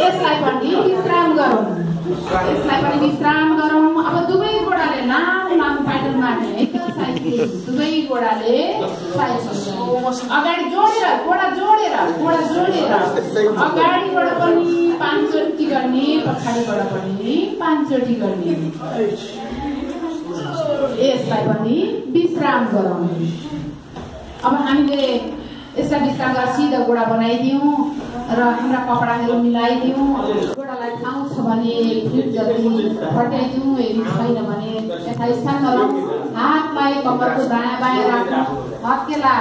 यसलाई पनि विश्राम गरौँ। यसलाई पनि विश्राम गरौँ। अब दुवै गोडाले लामो लामो प्याटर्न मार्ने है। त साइकिल दुवै गोडाले अगाडि जोडेर गोडा जोडेर गोडा जोडेर। अगाडिबाट पनि पाँचचोटि गर्ने पछाडिबाट पनि पाँचचोटि गर्ने। यसलाई पनि विश्राम गरौँ। अब हामीले यसलाई गरेर सिधा गोडा बनाइदिउँ र हाम्रा कपडाहरू मिलाइदिउँ। गोडालाई ठाउँ छ भने फिट जति फर्काइदिउँ यदि छैन भने यथा स्थान गरौँ। हातलाई कपालको दायाँ बायाँ राख्नु हत्केला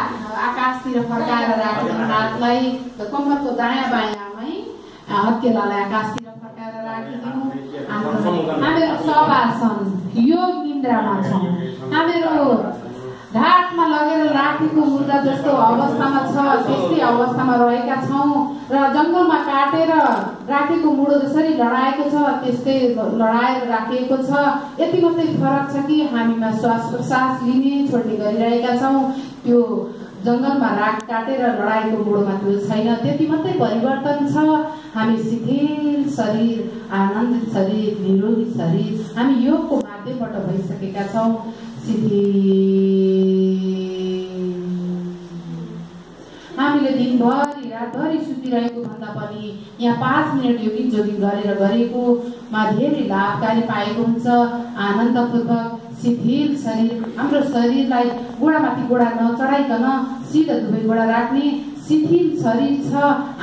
आकाशतिर फर्काएर राख्नु हातलाई कम्मरको दायाँ बायाँमै हत्केलालाई आकाशतिर फर्काएर राखिदिउँ। हामीहरू सवासन योग निन्द्रामा छौँ। हामीहरू घाटमा लगेर राखेको मुर्दा जस्तो अवस्थामा छ त्यस्तै अवस्थामा रहेका छौँ र जङ्गलमा काटेर राखेको मुडो जसरी लडाएको छ त्यस्तै लडाएर राखिएको छ। यति मात्रै फरक छ कि हामीमा श्वास प्रश्वास लिने छोड्ने गरिरहेका छौँ। त्यो जङ्गलमा राख काटेर लडाएको मुडोमा त्यो छैन। त्यति मात्रै परिवर्तन छ। हामी शिथिल शरीर आनन्दित शरीर निरोगी शरीर। हामी योगको माध्यमबाट भइसकेका छौँ। शिथिल हामीले दिनभरि रातभरि सुतिरहेको भन्दा पनि यहाँ पाँच मिनट योगिक जोगिङ गरेर गरेकोमा धेरै लाभकारी पाएको हुन्छ। आनन्दपूर्वक शिथिल शरीर हाम्रो शरीरलाई गोडामाथि गोडा नचढाइकन सिधा दुवै गोडा राख्ने शिथिल शरीर छ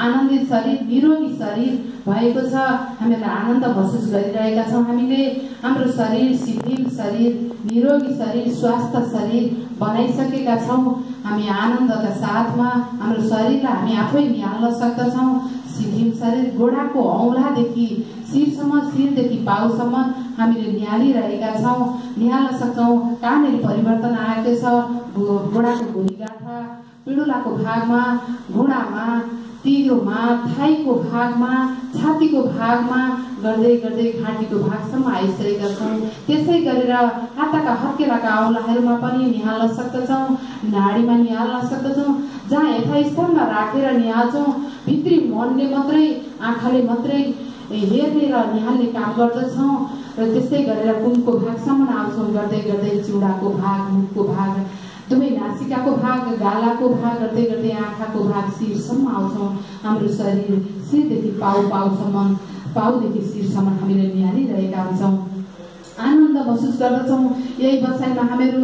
आनन्दित शरीर निरोगी शरीर भएको छ। हामीलाई आनन्द महसुस गरिरहेका छौँ। हामीले हाम्रो शरीर शिथिल शरीर निरोगी शरीर स्वास्थ्य शरीर बनाइसकेका छौँ। हामी आनन्दका साथमा हाम्रो शरीरलाई हामी आफै निहाल्न सक्दछौँ। शिथिल शरीर गोडाको औँलादेखि शिरसम्म शिरदेखि पाउसम्म हामीले निहालिरहेका छौँ। निहाल्न सक्छौँ। कहाँनिर परिवर्तन आएको छ। गोडाको भुँडीगाँठा पिडुलाको भागमा घुँडामा तिरोमा थाइको भागमा छातीको भागमा गर्दै गर्दै घाँटीको भागसम्म आइसकेका छौँ। त्यसै गरेर हातका हत्केलाका औँलाहरूमा पनि निहाल्न सक्दछौँ नाडीमा निहाल्न सक्दछौँ। जहाँ यथास्थानमा राखेर निहाल्छौँ भित्री मनले मात्रै आँखाले मात्रै हेर्ने र निहाल्ने काम गर्दछौँ। र त्यस्तै गरेर कुमको भागसम्म आउँछौँ गर्दै गर्दै चुडाको भाग मुखको भाग। दुवै नासिकाको भाग गालाको भाग गर्दै गर्दै आँखाको भाग शिरसम्म आउँछौँ। हाम्रो शरीर शिरदेखि पाउ पाउसम्म पाउदेखि शिरसम्म हामीले निहालिरहेका हुन्छौँ। आनन्द महसुस गर्दछौँ। यही बसाइमा हामीहरू